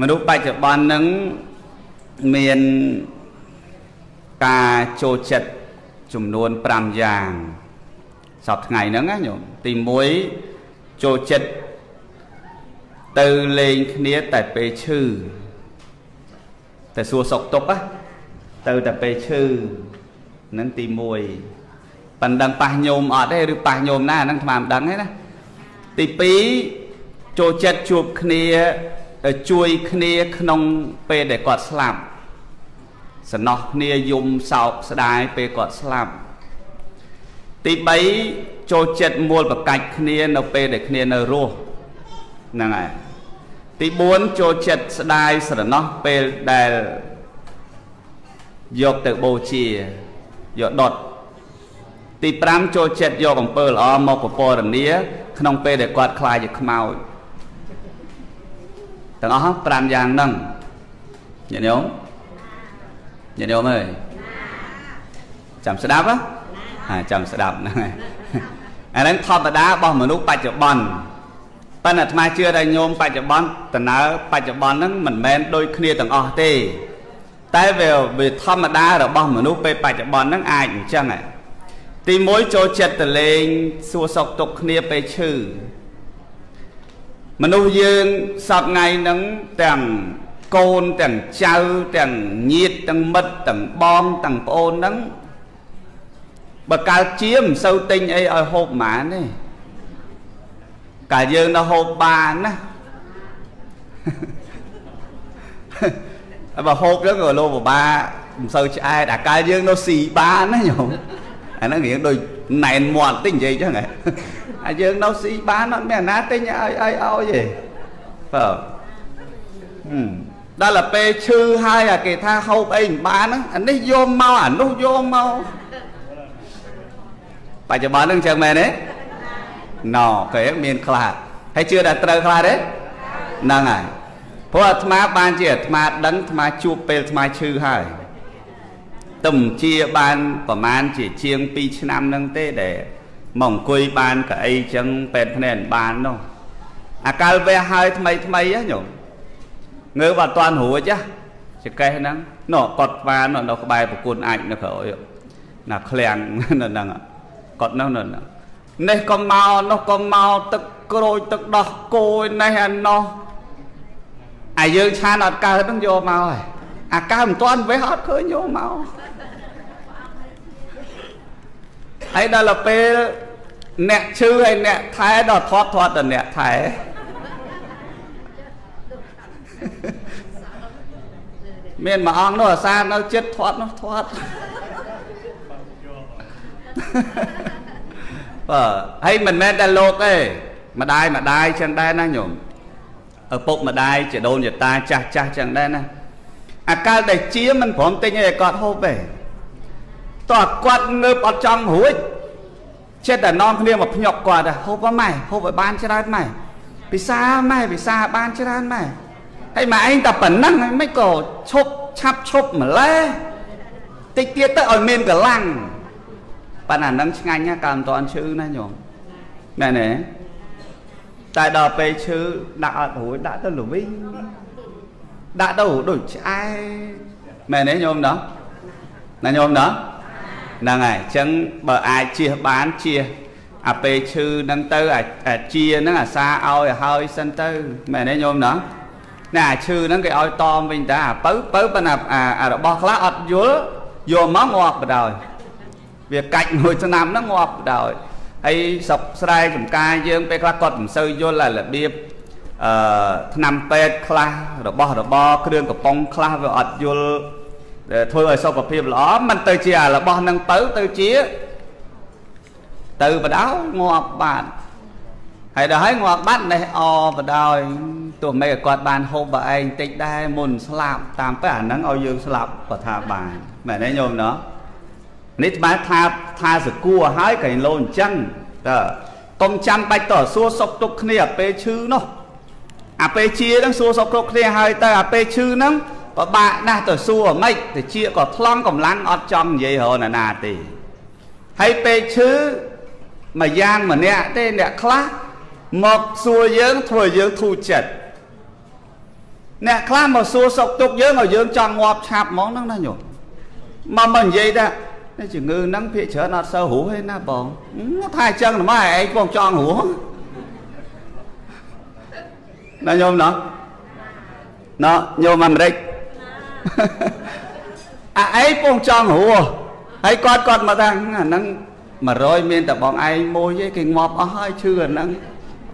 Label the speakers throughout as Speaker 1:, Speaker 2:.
Speaker 1: មនុស្សបច្ចុប្បន្នហ្នឹងមានការចូលចិត្តចំនួន5យ៉ាងសពថ្ងៃហ្នឹងណាញោមទី1ចូលចិត្តទៅលេងគ្នាតែពេលឈឺតែសួរសុកទុកណាទៅតែពេលឈឺហ្នឹងទី1ប៉ណ្ដឹងប៉ះញោមអត់ទេឬប៉ះញោមណាហ្នឹងថ្មមិនដឹងទេណាទី2ចូលចិត្តជួបគ្នា ជួយគ្នាក្នុងពេលដែលគាត់ស្លាប់សំណោះគ្នាយំសោកស្ដាយពេលគាត់ស្លាប់ទី3ចូលចិត្តមូលប្រកាច់គ្នានៅពេលដែលគ្នានៅរស់ហ្នឹងហើយទី4ចូលចិត្តស្ដាយស្រណោះពេលដែលយកទៅបូជាយកដុតទី5ចូលចិត្តយកអំពើល្អមកពពរនាក្នុងពេលដែលគាត់ខ្លាចជាខ្មោច ទាំងអស់5យ៉ាងហ្នឹងញាតិញោមញាតិញោមអើយចាំស្ដាប់ហ៎ចាំស្ដាប់ហ្នឹងហើយអាហ្នឹងធម្មតារបស់មនុស្សបច្ចុប្បន្នប៉ុន្តែអាត្មាជឿថាញោមបច្ចុប្បន្នដំណើរបច្ចុប្បន្នហ្នឹងមិនមែនដូចគ្នាទាំងអស់ទេ តែវាវាធម្មតារបស់មនុស្សពេលបច្ចុប្បន្នហ្នឹងអាចអញ្ចឹងហ៎ទី1ចូលចិត្តតលេងសួរសុខទុក្ខគ្នាពេលឈឺ មនុស្សយើងសពថ្ងៃហ្នឹងទាំងកូនទាំងចៅទាំងញាតិទាំងមិត្តទាំងបងទាំងប្អូនហ្នឹងបើកើតជាមិនសូវទិញអីឲ្យហូបហ្មងទេកាលយើងនៅហូបបានណាបើហូបចឹងក៏លោបបាមិនសូវឆ្អែតអាកាលយើងនៅស៊ីបានណាញោមអាហ្នឹងរៀងដូចណែនមាត់តិចនិយាយចឹងហ៎ អាយើងនៅស៊ីបានអត់មានអាណាទិញឲ្យឲ្យឲ្យទេបើដល់ទៅពេលឈឺហើយអាគេថាហូបអីមិនបានហ្នឹងអានេះយកមកអានោះយកមកបច្ចុប្បន្នហ្នឹងចឹងមែនទេណូគេមានខ្លះហើយជឿថាត្រូវខ្លះទេហ្នឹងហើយព្រោះអាត្មាបានជាអាត្មាដឹងអាត្មាជួបពេលអាត្មាឈឺហើយទំជាបានប្រហែលជាជាង2ឆ្នាំហ្នឹងទេដែល មកអង្គុយបានកៅអីចឹងពេទ្យភ្នែនបាននោះអាកាលវះហើយថ្មីថ្មីហ៎ញោមងើបអត់តាន់រួចហ៎ចកេះហ្នឹងណោគាត់ស្វាននៅក្បែរប្រគុណអាចនៅក្រោយណាឃ្លាំងនៅហ្នឹងគាត់នោះនៅហ្នឹងនេះក៏មកនោះក៏មកទឹកក្រូចទឹកដោះគោនេះអានោះអាយើងឆានអត់កើតហ្នឹងយកមកហើយអាកើមិនទាន់វេះអត់ឃើញយកមក ហើយដល់ពេលអ្នកឈឺហើយអ្នកថែដល់ធាត់ធាត់តែអ្នកថែមានមួយអង្គនោះអាសានៅចិត្តធាត់នោះធាត់បាទហើយមិនមែនតែលោកទេម្ដាយម្ដាយចឹងដែរណាញោមឪពុកម្ដាយជាដូនជាតាចាស់ចាស់ចឹងដែរណាអាកាលដែលជាមិនព្រមទិញឲ្យគាត់ហូបទេ តោះគាត់ងើបអត់ចង់រួចចិត្តតែនាំគ្នាមកភ្ញាក់គាត់ហូបម៉ែហូបឲ្យបានច្រើនម៉ែពិសាម៉ែពិសាបានច្រើនម៉ែហើយម៉ែឯងតែប៉ុណ្ណឹងមិនក៏ឈប់ឆាប់ឈប់ម្លេះតិចទៀតទៅឲ្យមានកម្លាំងប៉ុន្តែអានឹងឆ្ងាញ់ណាក៏មិនតាន់ឈឺណាញោមមែនទេតែដល់ពេលឈឺដាក់អត់រួចដាក់ទៅល្វីងដាក់ទៅដូចឆ្អែមែនទេញោមណោះណាញោមណោះ ហ្នឹងហើយអញ្ចឹងបើអាចជៀសបានជៀសអាពេលឈឺហ្នឹងទៅអាជាហ្នឹងអាសាឲ្យហើយសិនទៅមែនទេញោមណោះណាអាឈឺហ្នឹងគេឲ្យតមវិញតាអាបើបើប៉ុន្តែអារបស់ខ្លះអត់យល់យកមកងាប់បដ ாய் វាកាច់មួយឆ្នាំហ្នឹងងាប់បដ ாய் ហើយស្រុកស្រែចំការយើងពេលខ្លះគាត់មិនសូវយល់ឲ្យរបៀបអឺឆ្នាំពេទ្យខ្លះរបស់របរគ្រឿងកំប៉ុងខ្លះវាអត់យល់ ធ្វើឲ្យសុខភាពល្អមិនទៅជារបស់នឹងទៅទៅជា ទៅបដៅងាប់បាត់ហើយដល់ហើយងាប់បាត់នេះអបដោយទោះមិនគាត់បានហូបបើឯងតិចដែរមុនស្លាប់តាមពិតអាហ្នឹងឲ្យយើងស្លាប់ក៏ថាបានមែនទេញោមណោះនេះស្មើថាថាសគួរហើយកែលោអញ្ចឹងតើកុំចាំបាច់តសួរសុកទុកគ្នាអាពេលឈឺនោះអាពេលជាហ្នឹងសួរសុកទុកគ្នាហើយទៅអាពេលឈឺហ្នឹង ពិបាកណាស់ទៅសួរមិនតិចក៏ថ្លង់កម្លាំងអត់ចង់និយាយរហូតណាទេហើយពេលឈឺមួយយ៉ាងម្នាក់ទេអ្នកខ្លះមកសួរយើងធ្វើយើងធូរចិត្តអ្នកខ្លះមកសួរសុខទុក្ខយើងឲ្យយើងចង់ងាប់ឆាប់ហ្មងហ្នឹងណាញោមមកមកនិយាយថាជំងឺហ្នឹងភាកច្រើនអត់សូវរស់ទេណាបងថាអញ្ចឹងម៉ែឯងបងចង់រស់ណាញោមណោះណោះញោមអាមេរិក អាឯងបងចង់រស់ហើយគាត់គាត់មកថាអាហ្នឹង100មានតែបងឯងមួយឯងគេងាប់អស់ហើយឈឺអាហ្នឹង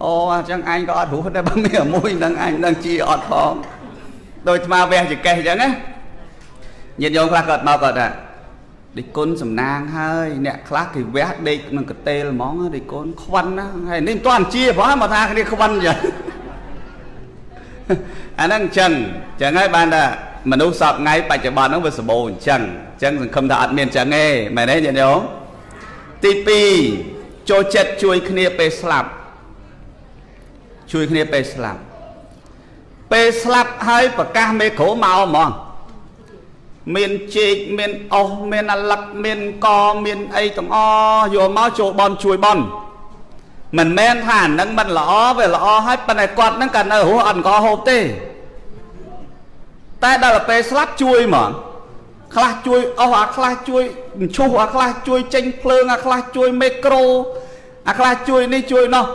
Speaker 1: អូអញ្ចឹងអញក៏អត់រស់ដែរបើមានមួយហ្នឹងអញនឹងជាអត់ផងដោយស្មាវះចកេះអញ្ចឹងណាញាតិញោមខ្លះគាត់មកគាត់ថាដេកគុណសំណាងហើយអ្នកខ្លះគេវះដេកនឹងកតេលហ្មងដេកគុណខ្វិនណាហើយនេះមិនទាន់ជាផងមកថាគ្នាខ្វិនអញ្ចឹងអាហ្នឹងអញ្ចឹងអញ្ចឹងហើយបានថា មនុស្សសពថ្ងៃបច្ចុប្បន្នហ្នឹងវាសម្បូរអញ្ចឹងអញ្ចឹងសង្ឃឹមថាអត់មានអញ្ចឹងទេមែនទេញាតិញោមទី2ចូលចិត្តជួយគ្នាពេលស្លាប់ជួយគ្នាពេលស្លាប់ពេលស្លាប់ហើយប្រកាសមេក្រូមកហ្មងមានជែកមានអុសមានអាលឹកមានកមានអីទាំងអយកមកចូលបនជួយបនមិនមែនថាអានឹងមិនល្អវាល្អហើយប៉ុន្តែគាត់នឹងក៏នៅរស់អត់អង្គហូបទេ តែដល់ពេលស្លាប់ជួយហ្មងខ្លះជួយអស់អាខ្លះជួយឈូសអាខ្លះជួយចេញភ្លើងអាខ្លះជួយមេក្រូអាខ្លះជួយនេះជួយនោះ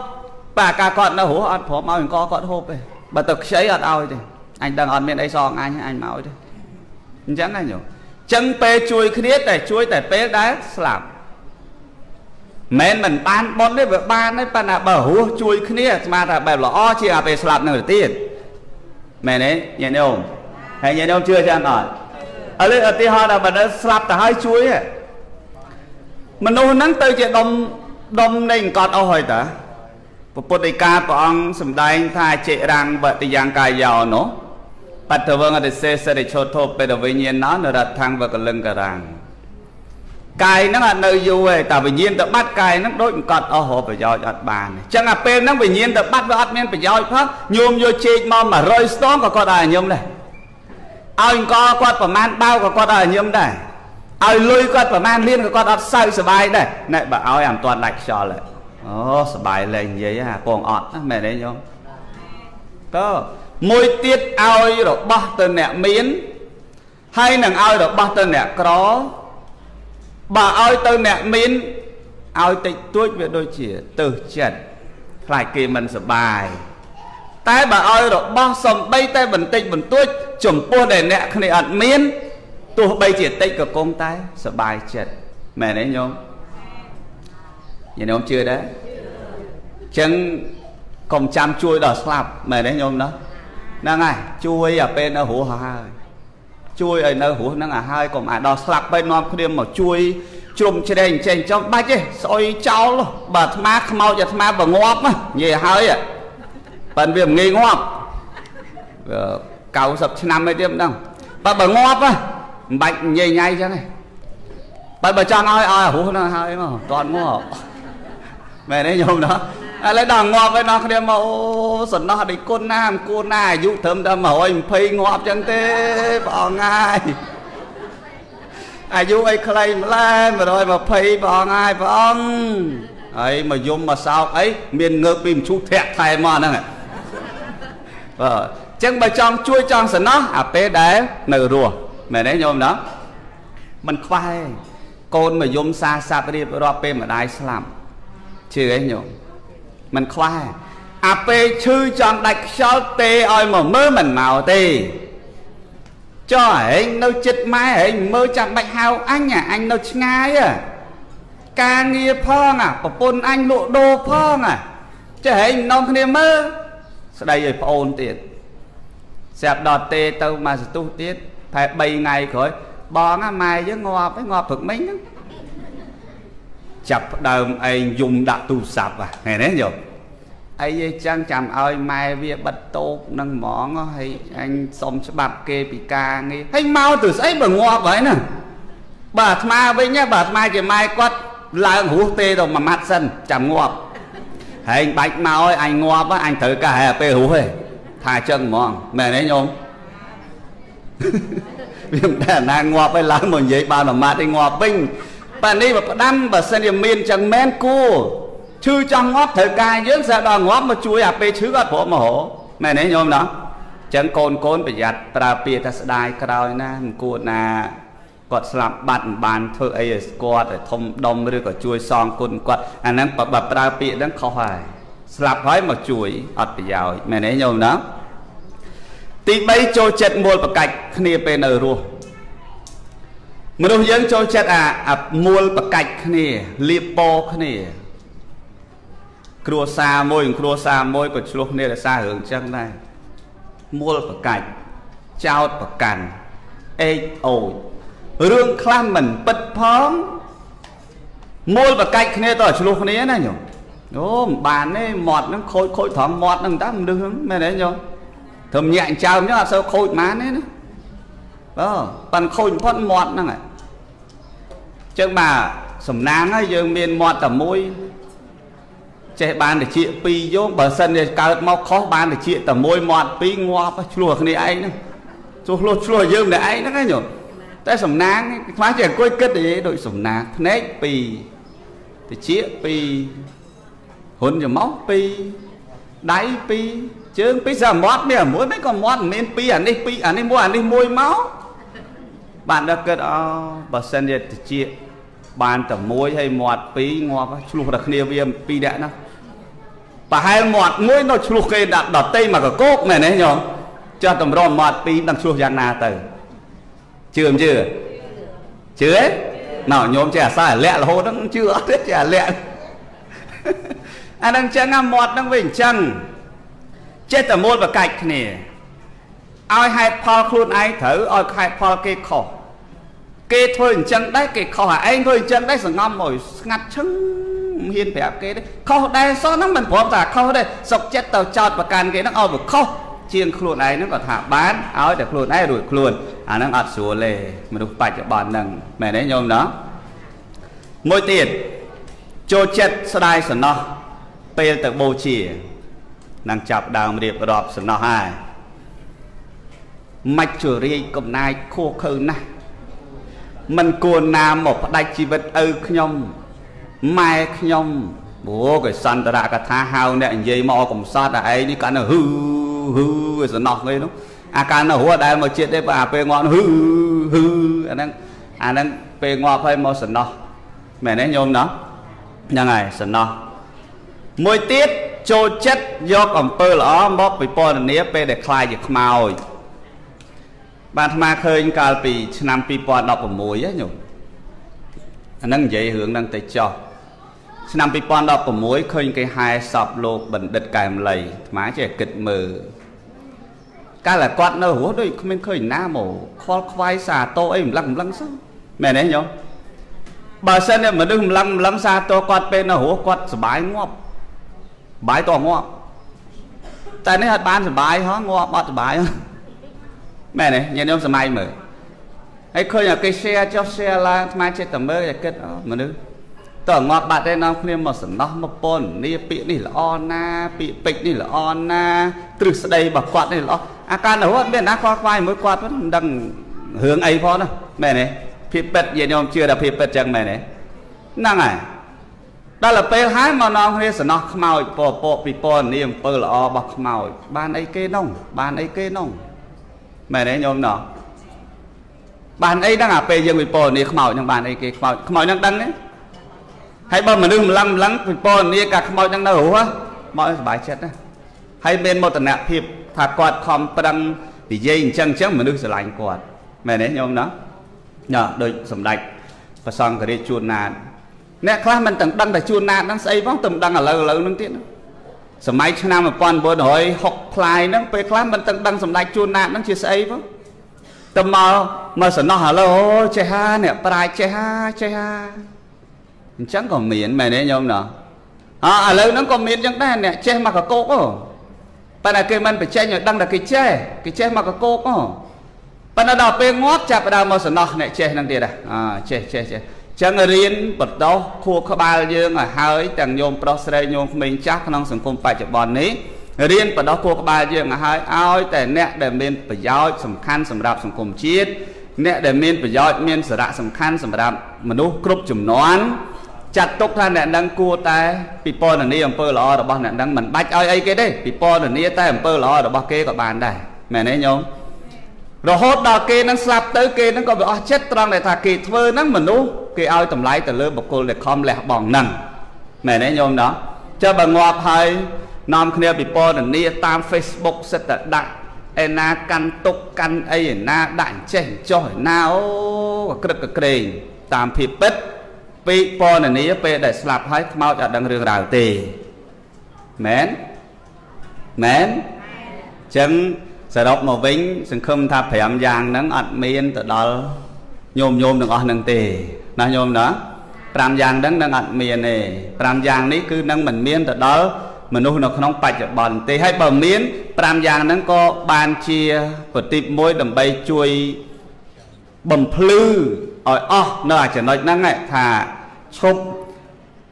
Speaker 1: បាទការគាត់នៅរស់អត់ព្រមឲ្យអង្គគាត់ហូបទេបើទៅខ្ចីអត់ឲ្យទេអញដឹងអត់មានអីសងអញអញមកទេអញ្ចឹងណាញោមចឹងពេលជួយគ្នាតែជួយតែពេលដែលស្លាប់មិនមិនបានប៉ុនទេវាបានទេប៉ុន្តែបើរស់ជួយគ្នាស្មានថាបែបល្អជាងអាពេលស្លាប់នៅទៀតមែនទេញាតិញោម ហើយញាតិញោមជឿចឹងអត់ឥឡូវឧទាហរណ៍ថាបើនៅស្លាប់ទៅហើយជួយមនុស្សហ្នឹងទៅជាដុំដុំនៃអង្គត់អស់ហើយតាពុទ្ធដីកាព្រះអង្គសម្ដែងថាចេរាំងបតិយ៉ាងកាយោនោះបតវងអតិសេសរិឆោធោបេតវិញ្ញាណនរដ្ឋังវកលឹងការាំងកាយហ្នឹងអត់នៅយូរទេតែវិញ្ញាណទៅបាត់កាយហ្នឹងដូចមិនកត់អស់រកប្រយោជន៍អត់បានអញ្ចឹងអាពេលហ្នឹងវិញ្ញាណទៅបាត់វាអត់មានប្រយោជន៍ផងញោមយកជែកមក100ស្ទងក៏គាត់ឲ្យញោមដែរ ឲ្យអង្គគាត់ប្រមាណបាវក៏គាត់ឲ្យញឹមដែរឲ្យលុយគាត់ប្រមាណលានក៏គាត់អត់សើចសបាយដែរណែបើឲ្យអាមិនទាន់ដាច់ខ្យល់អូសបាយលែងនិយាយអាពងអត់មែនទេញោមតើមួយទៀតឲ្យរបស់ទៅអ្នកមានហើយនឹងឲ្យរបស់ទៅអ្នកក្របើឲ្យទៅអ្នកមានឲ្យតិចតួចវាដូចជាទើសចិត្តខ្លាចគេមិនសប្បាយ តែបើឲ្យរបស់សំបីតែបន្តិចបន្តួចចំពោះដែលអ្នកគ្នាអត់មានទោះបីជាតិចក៏គង់តែសបាយចិត្តមែនទេញោមញោមជឿដែរអញ្ចឹងកុំចាំជួយដល់ស្លាប់មែនទេញោមណាហ្នឹងហើយជួយអាពេលនៅរស់ហើយជួយឲ្យនៅរស់ហ្នឹងអាហើយកុំអាដល់ស្លាប់បែបនាំគ្នាមកជួយជ្រុំជ្រែងចេញចុះបាច់ទេស្អុយចោលបើអាត្មាខ្មោចអាត្មាបើងាប់និយាយហើយ ប៉ិនវាមិនងាយងាប់90ឆ្នាំអីទៀតមិនដឹងបើបើងាប់មិនបាច់និយាយញ៉ៃចឹងទេបើបើចង់ឲ្យឲ្យរស់ហ្នឹងហើយមកតន់ងាប់មែនទេញោមណាឥឡូវដល់ងាប់ហើយដល់គ្នាមកអូសំណោះដេគុណណាមិនគួរណាអាយុត្រឹមតែ120ងាប់ចឹងទេព្រះអង្គហើយអាយុអីខ្លីម្ល៉េះ120ព្រះអង្គហើយព្រះអង្គហើយមកយំមកសោកអីមានងើបពីមឈូសធាក់ថែមកហ្នឹង បាទចឹងបើចង់ជួយចង់សំណោះអាពេលដែលនៅរស់មែនទេញោមណាมันខ្វះកូនមកយំសាស័ព្ទរៀបរាប់ពេលម្ដាយស្លាប់ជឿឯងញោមมันខ្វះអាពេលឈឺចង់ដាច់ខ្យល់ទេឲ្យមកមើលមិនមកទេចុះឯងនៅចិត្តម៉ែឯងមើលចាំបាច់ហៅអញអញនៅឆ្ងាយការងារផងអាប្រពន្ធអញលក់ដូរផងអាចេះឯងនំគ្នាមើល ស្ដីឲ្យប្អូនទៀតស្រាប់ដល់ទេទៅមកសទុះទៀតផែ3ថ្ងៃក្រោយបងម៉ែយើងងាប់ងាប់ព្រឹកមិញហ្នឹងចាប់ដើមឯងយំដាក់ទូរស័ព្ទហ៎នេះយកអីឯចឹងចាំឲ្យម៉ែវាបិទតូបនឹងហ្មងហើយអញសុំច្បាប់គេពីការងារហើយមកទៅស្អីបើងាប់ហើយណាបាទអាត្មាវិញបាទអាត្មាជាម៉ែគាត់ឡើងរស់ទេទៅមួយម៉ាត់សិនចាំងាប់ ហើយបាច់មកឲ្យអញងាប់អញត្រូវកាហើយពេលរស់ទេថាចឹងហ្មងមែនទេញោមវាមិនដែលណាងាប់ឲ្យឡើងមកនិយាយបានមួយម៉ាត់ឯងាប់វិញបាទនេះបើផ្ដាំបើសិនជាមានចឹងមែនគួរឈឺចង់ងាប់ត្រូវការយើងស្អាតដល់ងាប់មកជួយអាពេលឈឺអត់ព្រមមករមែនទេញោមណាចឹងកូនកូនប្រយ័ត្នប្រើពាក្យថាស្ដាយក្រោយណាមិនគួរណា គាត់ស្លាប់បាត់មិនបានធ្វើអីឲ្យគាត់ឲ្យធំដុំឬក៏ជួយសងគុណគាត់អាហ្នឹងបើប្រើពាក្យហ្នឹងខុសហើយស្លាប់ហើយមកជួយអត់ប្រយោជន៍មែនទេញោមណាទី3ចូលចិត្តមូលបកាច់គ្នាពេលនៅរស់មនុស្សយើងចូលចិត្តអាអាមូលបកាច់គ្នាលៀបពរគ្នា គ្រួសារមួយគ្រួសារមួយក៏ឆ្លោះគ្នាដោយសាររឿងចឹងដែរមូលបកាច់ចោតប្រកាន់អេកអូច រឿងខ្លះមិនពិតផងមូលបកាច់គ្នាតើឆ្លោះគ្នាណាញោមអូមិនបានទេមាត់ហ្នឹងខូចខូចត្រង់មាត់ហ្នឹងតើមនុស្សហ្នឹងមែនទេញោមធ្វើញាក់ចោមអញ្ចឹងអត់សូវខូចប៉ុន្មានទេណាបើប៉ាន់ខូចបំផុតមាត់ហ្នឹងហ៎ចឹងបាទសំណាងហើយយើងមានមាត់តែមួយចេះបានតិចពីរយោងបើសិនជាកើតមកខុសបានតិចតែមួយមាត់ពីរងាប់ឆ្លោះគ្នាឯងហ្នឹងឆ្លោះឆ្លោះឆ្លោះយើងម្នាក់ឯងហ្នឹងញោម តែសំណាងខ្វះជាអង្គុយគិតទេដូចសំណាងភ្នែកពីរតិចពីរហ៊ុនច្រមុះពីរដៃពីរជើងពីរសាមាត់មានមួយមិនក៏មាត់មិនមានពីរអានេះពីរអានេះមួយអានេះមួយមកបានដល់គិតអូបើសិនជាតិចបានតែមួយហើយមាត់ពីរងាប់ឆ្លោះតែគ្នាវាពីរនាក់ណាប្រហែលមាត់មួយនៅឆ្លោះគេដាក់ដតេមកកកោកមែនទេញោមចាស់តម្រុំមាត់ពីរដឹងឆ្លោះយ៉ាងណាទៅ ជឿមិនជឿជឿទេណ៎ញោមចេះអាសាលាក់រហូតហ្នឹងជឿអត់ទេចេះអាលាក់អានឹងចឹងអាមាត់ហ្នឹងវាអញ្ចឹងចេះតែមូលបកាច់គ្នាឲ្យហេតុផលខ្លួនឯងត្រូវឲ្យហេតុផលគេខុសគេធ្វើអញ្ចឹងដែរគេខុសអាឯងធ្វើអញ្ចឹងដែរសងំមកស្ងាត់ឈឹងមិនហ៊ានប្រាប់គេទេខុសដែរសោះហ្នឹងមិនព្រមតែខុសទេសុកចិត្តទៅចោតប្រកាន់គេហ្នឹងឲ្យវាខុស ជាងខ្លួនឯងហ្នឹងក៏ថាបានឲ្យតែខ្លួនឯងរួចខ្លួនអាហ្នឹងអត់ស្រួលទេមនុស្សបច្ចុប្បន្នហ្នឹងមែនទេញោមណោះមួយទៀតចូលចិត្តស្ដាយសំណោះពេលទៅបូជានឹងចាប់ដើមរៀបរាប់សំណោះហើយមច្ចុរាយកំណាយខួខើណាស់មិនគួរណាមកផ្ដាច់ជីវិតឪខ្ញុំម៉ែខ្ញុំអូកេសន្តរកថាហៅអ្នកនិយាយមកកំសត់តែឯងនេះកាន់ហឺ ហឺសំណោះគេនោះអាការនៅរស់ដែលមកជាតិទេបើអាពេលងាប់ហឺហឺអាហ្នឹងអាហ្នឹងពេលងាប់ហើយមកសំណោះមែនទេញោមណោះហ្នឹងហើយសំណោះមួយទៀតចូលចិត្តយកអំពើល្អមកពិពណ៌នាពេលដែលខ្លាយជាខ្មោចបានអាត្មាឃើញកាលពីឆ្នាំ2016ហ៎ញោមអានឹងនិយាយរឿងហ្នឹងទៅចោះ ឆ្នាំ2016ឃើញគេហែសពលោកបណ្ឌិតកែមលីអាត្មាចេះគិតមើលកាលតែគាត់នៅរស់ដូចគ្មានឃើញណាមកខ្វល់ខ្វាយសាតោអីម្លឹងម្លឹងសោះមែនទេញោមបើសិនតែមនុស្សម្លឹងម្លឹងសាតោគាត់ពេលនៅរស់គាត់សុបាយងាប់បាយតងាប់តែនេះអត់បានសុបាយហ៎ងាប់អត់សុបាយមែនទេញាតិញោមសម័យមើលហើយឃើញតែគេ share ចុះ share ឡើងថ្មចិត្តតែមើលតែគិតមនុស្ស តើងាប់បាត់ទេនាំគ្នាមកសំណោះមកពននីពាក្យនេះល្អណាពាក្យពេចនេះល្អណាទ្រឹស្ដីរបស់គាត់នេះល្អអាការនៅអត់មានណាខ្វល់ខ្វាយមួយគាត់មិនដឹងរឿងអីផងណាមែនទេភាពពិតយាយញោមជឿថាភាពពិតចឹងមែនទេហ្នឹងហើយដល់ទៅពេលហើយមកនាំគ្នាសំណោះខ្មោចពពកពីពណ៌នាអំពើល្អរបស់ខ្មោចបានអីគេនោះបានអីគេនោះមែនទេញោមណោះបានអីហ្នឹងអាពេលយើងវិពណ៌នាខ្មោចហ្នឹងបានអីគេខ្មោចខ្មោចហ្នឹងដឹងទេ ហើយបើមនុស្សម្លឹងម្លឹងវិពណ៌នាកាខ្មោចហ្នឹងនៅរស់មកសុបាយចិត្តណាហើយមានមោទនភាពថាគាត់ខំប្រឹងនិយាយអញ្ចឹងអញ្ចឹងមនុស្សស្រឡាញ់គាត់មែនទេញោមណោះណោះដូចសម្ដេចប្រសង្ឃរាជជួនណាតអ្នកខ្លះមិនទាំងដឹងតែជួនណាតហ្នឹងស្អីផងតែមិនដឹងឥឡូវឥឡូវហ្នឹងទៀតសម័យឆ្នាំ1960ផ្លាយហ្នឹងពេលខ្លះមិនទាំងដឹងសម្ដេចជួនណាតហ្នឹងជាស្អីផងទៅមកមកសំណោះឥឡូវអូចេះហាអ្នកប្រាជ្ញចេះហាចេះហា អញ្ចឹងក៏មានមែនទេញោមណោះអើឥឡូវហ្នឹងក៏មានអញ្ចឹងដែរអ្នកចេះមកកកោកអូប៉ុន្តែគេមិនបញ្ចេញឲ្យដឹងថាគេចេះគេចេះមកកកោកអូប៉ុន្តែដល់ពេលងាប់ចាប់ដើមមកសំណោះអ្នកចេះហ្នឹងទៀតអើចេះចេះចេះចឹងរៀនបដោះខួរក្បាលយើងឲ្យហើយទាំងញោមប្រុសស្រីញោមក្មេងចាស់ក្នុងសង្គមបច្ចុប្បន្ននេះរៀនបដោះខួរក្បាលយើងឲ្យហើយឲ្យតែអ្នកដែលមានប្រយោជន៍សំខាន់សម្រាប់សង្គមជាតិអ្នកដែលមានប្រយោជន៍មានសារៈសំខាន់សម្រាប់មនុស្សគ្រប់ចំនួន ចាត់ទុកថាអ្នកនឹងគួរតែពិពណ៌នាអំពើល្អរបស់អ្នកនឹងមិនបាច់ឲ្យអីគេទេពិពណ៌នាតែអំពើល្អរបស់គេក៏បានដែរមែនទេញោមរហូតដល់គេនឹងស្លាប់ទៅគេនឹងក៏វាអស់ចិត្តត្រង់ដែលថាគេធ្វើហ្នឹងមនុស្សគេឲ្យតម្លៃទៅលើបុគ្គលដែលខំលះបង់ហ្នឹងមែនទេញោមណោះចុះបើងាប់ហើយនាំគ្នាពិពណ៌នាតាម Facebook សិតតែដាក់ឯណាកាន់ទុកកាន់អីឯណាដាក់ចេះចុះឯណាអូក្រឹកក្រែងតាមភាពពិត ពីពណ៌នាពេលដែលស្លាប់ហើយខ្មោចអត់ដឹងរឿងរ៉ាវទេមែនមែនចឹងសរុបមកវិញ សង្ឃឹមថា5យ៉ាងហ្នឹងអត់មានទៅដល់ញោមញោមទាំងអស់ហ្នឹងទេណាញោមណា5យ៉ាងហ្នឹងនឹងអត់មានទេ5យ៉ាងនេះគឺនឹងមិនមានទៅដល់មនុស្សនៅក្នុងបច្ចុប្បន្នទេហើយបើមាន5យ៉ាងហ្នឹងក៏បានជាប្រទីបមួយដើម្បីជួយបំភ្លឺ ឲ្យអស់នៅអាចំណុចហ្នឹងថាឈប់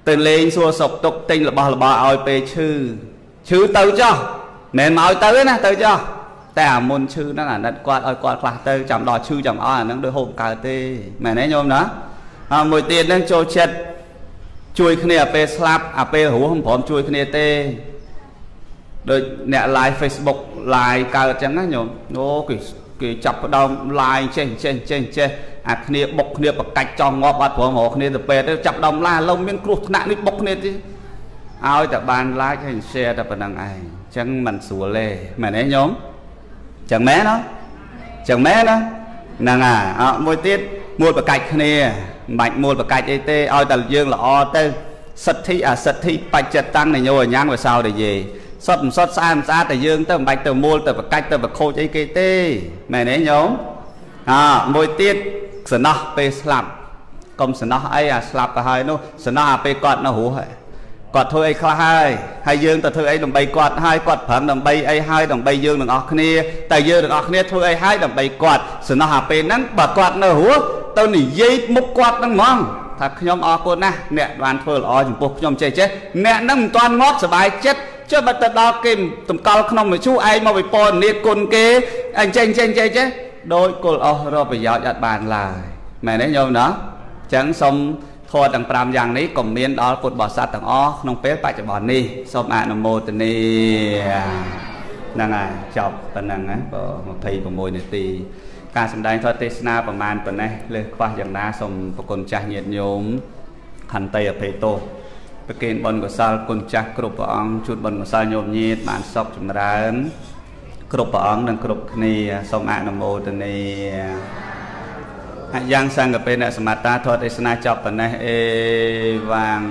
Speaker 1: ទៅលេងសួរសុកទុកទិញរបស់របរឲ្យពេលឈឺឈឺទៅចោះមិនមកឲ្យទៅទេណាទៅចោះតែអាមុនឈឺហ្នឹងអាណិតគាត់ឲ្យគាត់ខ្លះទៅចាំដល់ឈឺចាំអស់អាហ្នឹងដូចហូបកើតទេមែនទេញោមណាហើយមួយទៀតហ្នឹងចូលចិត្តជួយគ្នាអាពេលស្លាប់អាពេលរស់មិនព្រមជួយគ្នាទេដូចអ្នក live Facebook live កើតចឹងណាញោមអូគេ គេចាប់ផ្ដើម live ចេះចេះចេះចេះអាគ្នាបុកគ្នាបកាច់ចង់ងាប់អត់ព្រមរកគ្នាទៅពេទ្យទៅចាប់ដើមឡាឡុំមានគ្រោះថ្នាក់នេះបុកគ្នាទេឲ្យតែបាន like ហើយ share តែប៉ុណ្្នឹងឯងអញ្ចឹងមិនស្រួលទេមែនទេញោមចឹងមែនណាចឹងមែនណាហ្នឹងហើយអត់មួយទៀតមូលបកាច់គ្នាមិនបាច់មូលបកាច់អីទេឲ្យតែយើងល្អទៅសិទ្ធិអសិទ្ធិបច្ចតាំងនយោអញ្ញាំងវសោតយេ សុទ្ធមិនសុទ្ធស្អាតមិនស្អាតតែយើងទៅមិនបាច់ទៅមូលទៅបកាច់ទៅបខូចអីគេទេមែនទេញោមអមួយទៀតសំណោះពេលស្លាប់កុំសំណោះអីអាស្លាប់ទៅហើយនោះសំណោះអាពេលគាត់នៅរស់ហើយគាត់ធ្វើអីខ្លះហើយហើយយើងទៅធ្វើអីដើម្បីគាត់ហើយគាត់ប្រឹងដើម្បីអីហើយដើម្បីយើងទាំងអស់គ្នាតែយើងទាំងអស់គ្នាធ្វើអីហើយដើម្បីគាត់សំណោះអាពេលហ្នឹងបើគាត់នៅរស់ទៅនិយាយមុខគាត់ហ្នឹងហ្មងថាខ្ញុំអរគុណណាស់អ្នកបានធ្វើល្អចំពោះខ្ញុំចេះចេះអ្នកហ្នឹងមិនទាន់ងាប់សុបាយចិត្ត ចុះបើទៅដល់គេតម្កល់ក្នុងមជូឯងមកវិពណ៌នាគុណគេអញ្ចឹងចេះចេះចេះដោយគុលអស់រកប្រយោជន៍អត់បានឡើយមែនទេញោមណាអញ្ចឹងសូមធម៌ទាំង5យ៉ាងនេះក៏មានដល់ពុទ្ធបរិស័ទទាំងអស់ក្នុងពេលបច្ចុប្បន្ននេះសូមអនុមោទនាហ្នឹងហើយចប់ប៉ុណ្ណឹងណាបើ26នាទីការសម្ដែងធម៌ទេសនាប្រមាណប៉ុណ្ណេះលើសខ្វះយ៉ាងណាសូមប្រគុណចាស់ញាតិញោមខន្តីអភ័យទោស ប្រគេនបុណ្យកុសលគុណចាស់គ្រប់ព្រះអង្គជួនបុណ្យកុសលញោមញាតិបានសុខចម្រើនគ្រប់ព្រះអង្គនិងគ្រប់គ្នាសូមអនុមោទនាអយ៉ាងសង្កពេអ្នកសមត្តាធម៌ទេសនាចប់ប៉ុណ្ណេះអេវ៉ាំង